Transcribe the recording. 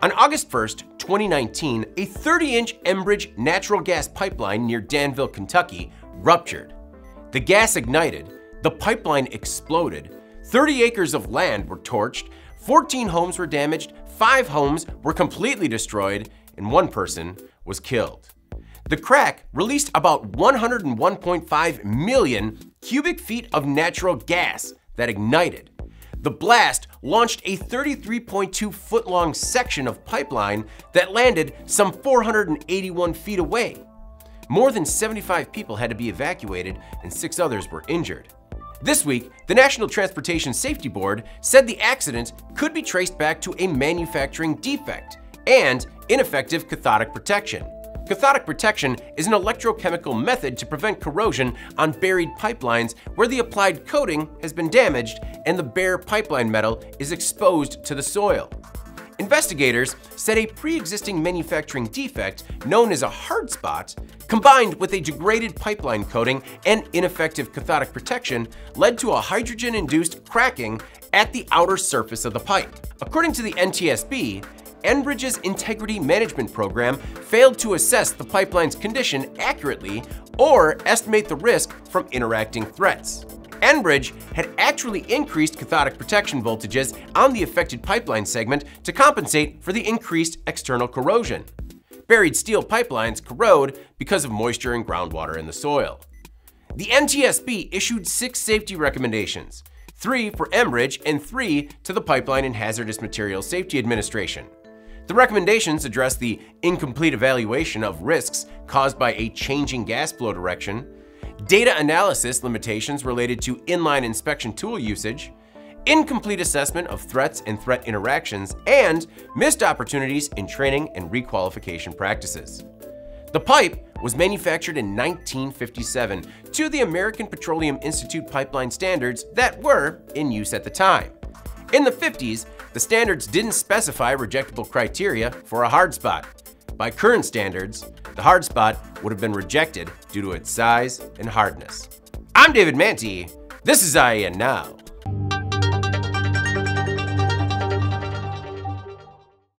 On August 1st, 2019, a 30-inch Enbridge natural gas pipeline near Danville, Kentucky ruptured. The gas ignited, the pipeline exploded, 30 acres of land were torched, 14 homes were damaged, 5 homes were completely destroyed, and one person was killed. The crack released about 101.5 million cubic feet of natural gas that ignited. The blast launched a 33.2 foot long section of pipeline that landed some 481 feet away. More than 75 people had to be evacuated and six others were injured. This week, the National Transportation Safety Board said the accident could be traced back to a manufacturing defect and ineffective cathodic protection. Cathodic protection is an electrochemical method to prevent corrosion on buried pipelines where the applied coating has been damaged and the bare pipeline metal is exposed to the soil. Investigators said a pre-existing manufacturing defect known as a hard spot, combined with a degraded pipeline coating and ineffective cathodic protection, led to a hydrogen-induced cracking at the outer surface of the pipe. According to the NTSB, Enbridge's integrity management program failed to assess the pipeline's condition accurately or estimate the risk from interacting threats. Enbridge had actually increased cathodic protection voltages on the affected pipeline segment to compensate for the increased external corrosion. Buried steel pipelines corrode because of moisture and groundwater in the soil. The NTSB issued six safety recommendations, three for Enbridge and three to the Pipeline and Hazardous Materials Safety Administration. The recommendations address the incomplete evaluation of risks caused by a changing gas flow direction, data analysis limitations related to inline inspection tool usage, incomplete assessment of threats and threat interactions, and missed opportunities in training and requalification practices. The pipe was manufactured in 1957 to the American Petroleum Institute pipeline standards that were in use at the time. In the 50s, the standards didn't specify rejectable criteria for a hard spot. By current standards, the hard spot would have been rejected due to its size and hardness. I'm David Mantey. This is IEN Now.